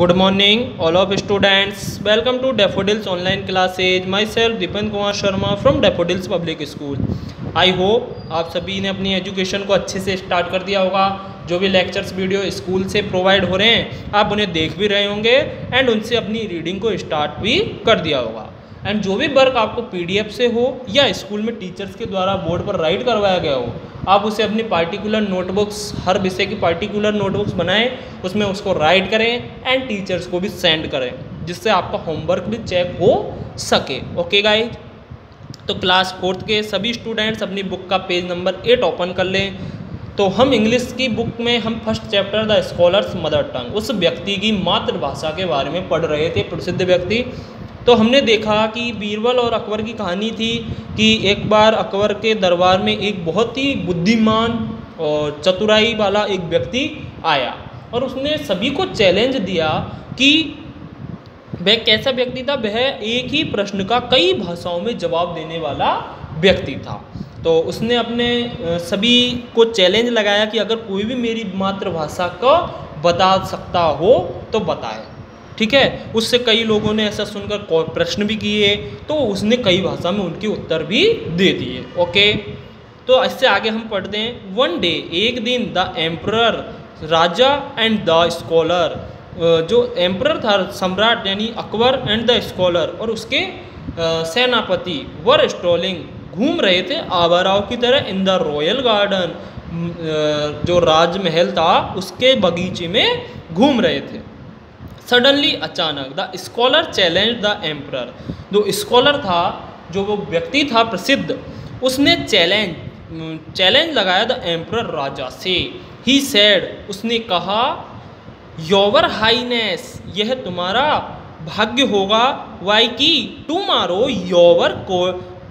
Good morning all of students welcome to Daffodils online classes myself Deepan Kumar Sharma from Daffodils public school I hope आप सभी ने अपनी education को अच्छे से स्टार्ट कर दिया होगा। जो भी लेक्चर्स वीडियो स्कूल से प्रोवाइड हो रहे हैं, आप उन्हें देख भी रहे होंगे एंड उनसे अपनी रीडिंग को स्टार्ट भी कर दिया होगा। एंड जो भी वर्क आपको पीडीएफ से हो या स्कूल में टीचर्स के द्वारा बोर्ड पर राइट करवाया गया हो, आप उसे अपनी पार्टिकुलर नोटबुक्स हर विषय की पार्टिकुलर नोटबुक्स बनाएँ, उसमें उसको राइट करें एंड टीचर्स को भी सेंड करें, जिससे आपका होमवर्क भी चेक हो सके। ओके गाइज़ तो क्लास फोर्थ के सभी स्टूडेंट्स अपनी बुक का पेज नंबर एट ओपन कर लें। तो हम इंग्लिश की बुक में हम first chapter the scholar's mother tongue उस व्यक्ति की मातृभाषा के बारे में पढ़ रहे थे, प्रसिद्ध व्यक्ति। तो हमने देखा कि बीरबल और अकबर की कहानी थी कि एक बार अकबर के दरबार में एक बहुत ही बुद्धिमान और चतुराई वाला एक व्यक्ति आया और उसने सभी को चैलेंज दिया कि वह कैसा व्यक्ति था। वह एक ही प्रश्न का कई भाषाओं में जवाब देने वाला व्यक्ति था। तो उसने अपने सभी को चैलेंज लगाया कि अगर कोई भी मेरी मातृभाषा को बता सकता हो तो बताए। ठीक है? उससे कई लोगों ने ऐसा सुनकर प्रश्न भी किए तो उसने कई भाषा में उनके उत्तर भी दे दिए, ओके? तो इससे आगे हम पढ़ते हैं वन डे एक दिन द एम्प्रर राजा एंड द स्कॉलर जो एम्प्रर था, सम्राट यानी अकबर एंड द स्कॉलर और उसके सेनापति वर स्ट्रोलिंग घूम रहे थे आवाराव की तरह इन द रॉयल गार्डन जो राजमहल था, उसके बगीचे में घूम रहे थे। सडनली अचानक the scholar challenge the emperor. जो स्कॉलर था, जो वो व्यक्ति था प्रसिद्ध, उसने चैलेंज चैलेंज लगाया द एम्प्रर राजा से। ही सैड उसने कहा योवर हाईनेस यह तुम्हारा भाग्य होगा। वाई की टुमारो योवर को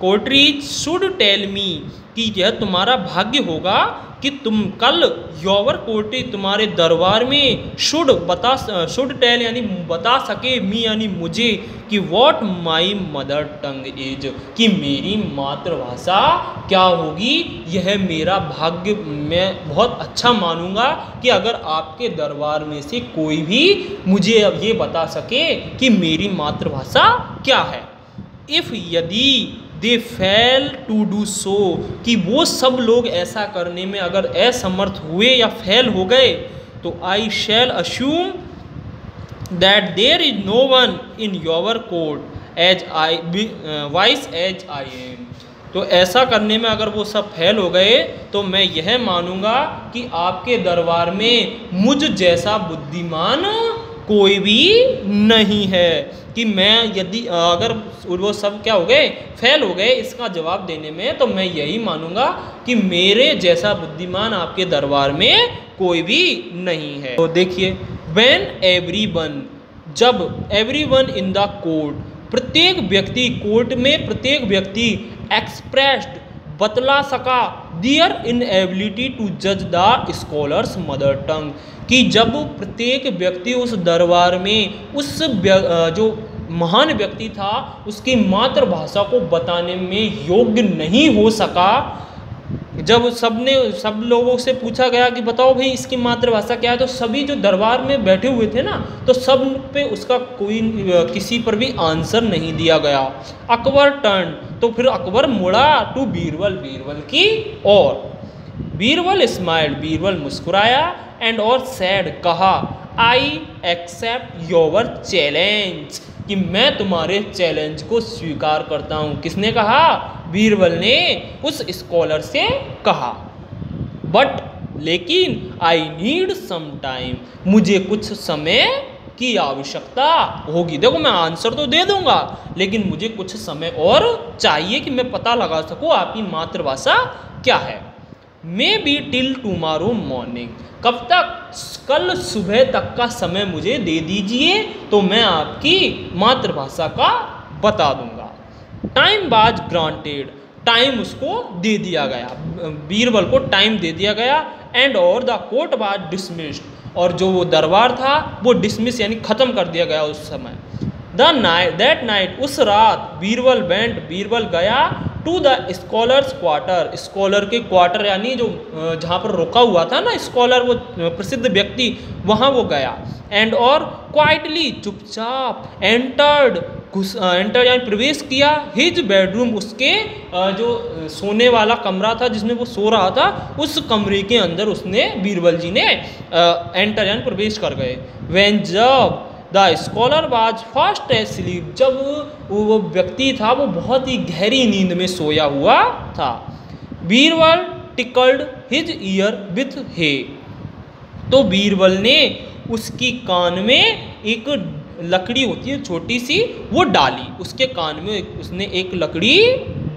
कोटरीज शुड टेल मी कि यह तुम्हारा भाग्य होगा। कि तुम कल योवर कोटी तुम्हारे दरबार में शुड बता शुड टेल यानी बता सके मी यानी मुझे कि what my mother tongue is कि मेरी मातृभाषा क्या होगी? यह मेरा भाग्य मैं बहुत अच्छा मानूँगा कि अगर आपके दरबार में से कोई भी मुझे अब ये बता सके कि मेरी मातृभाषा क्या है। इफ़ यदि they fail to do so, कि वो सब लोग ऐसा करने में अगर असमर्थ हुए या फेल हो गए तो I shall assume that there is no one in your court as I wise as I am तो ऐसा करने में अगर वो सब फेल हो गए तो मैं यह मानूँगा कि आपके दरबार में मुझ जैसा बुद्धिमान कोई भी नहीं है कि मैं यदि अगर वो सब क्या हो गए फेल हो गए, इसका जवाब देने में तो मैं यही मानूँगा कि मेरे जैसा बुद्धिमान आपके दरबार में कोई भी नहीं है। तो देखिए वेन एवरी वन जब everyone in the court प्रत्येक व्यक्ति कोर्ट में प्रत्येक व्यक्ति एक्सप्रेस्ड बतला सका दियर इन एबिलिटी टू जज द स्कॉलर्स मदर टंग कि जब प्रत्येक व्यक्ति उस दरबार में उस जो महान व्यक्ति था, उसकी मातृभाषा को बताने में योग्य नहीं हो सका, जब सबने, सब लोगों से पूछा गया कि बताओ भाई इसकी मातृभाषा क्या है तो सभी जो दरबार में बैठे हुए थे ना तो सब पे उसका कोई किसी पर भी आंसर नहीं दिया गया। अकबर टर्न तो फिर अकबर मुड़ा टू बीरबल बीरबल की और बीरबल स्माइल बीरबल मुस्कुराया एंड और सैड कहा आई एक्सेप्ट योवर चैलेंज कि मैं तुम्हारे चैलेंज को स्वीकार करता हूँ। किसने कहा? बीरबल ने उस स्कॉलर से कहा। बट लेकिन आई नीड सम टाइम मुझे कुछ समय की आवश्यकता होगी। देखो, मैं आंसर तो दे दूँगा, लेकिन मुझे कुछ समय और चाहिए कि मैं पता लगा सकूँ आपकी मातृभाषा क्या है। Maybe till tomorrow morning. कब तक? कल सुबह तक का समय मुझे दे दीजिए तो मैं आपकी मातृभाषा का बता दूँगा। टाइम बाज ग्रांटेड टाइम उसको दे दिया गया। बीरबल को टाइम दे दिया गया। एंड और द कोर्ट बाज डिसमिस्ड और जो वो दरबार था, वो डिसमिस यानी ख़त्म कर दिया गया उस समय। द नाइट दैट नाइट उस रात, बीरबल वेंट बीरबल गया। To the scholar's quarter scholar के क्वार्टर यानी जो जहाँ पर रुका हुआ था ना स्कॉलर वो प्रसिद्ध व्यक्ति, वहाँ वो गया। एंड और क्वाइटली चुपचाप एंटर्ड घुस एंटर यानी प्रवेश किया हिज बेडरूम उसके जो सोने वाला कमरा था जिसमें वो सो रहा था, उस कमरे के अंदर उसने बीरबल जी ने एंटर यानी प्रवेश कर गए। वेन जब the scholar was fast asleep जब वो व्यक्ति था, वो बहुत ही गहरी नींद में सोया हुआ था। Birbal tickled his ear with hay. तो बीरबल ने उसकी कान में एक लकड़ी होती है, छोटी सी, वो डाली। उसके कान में उसने एक लकड़ी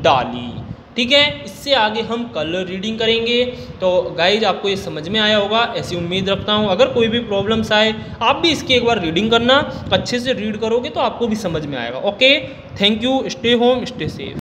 डाली। ठीक है, इससे आगे हम कल रीडिंग करेंगे। तो गाइज़ आपको ये समझ में आया होगा, ऐसी उम्मीद रखता हूँ। अगर कोई भी प्रॉब्लम्स आए, आप भी इसकी एक बार रीडिंग करना, अच्छे से रीड करोगे तो आपको भी समझ में आएगा। Okay thank you stay home stay safe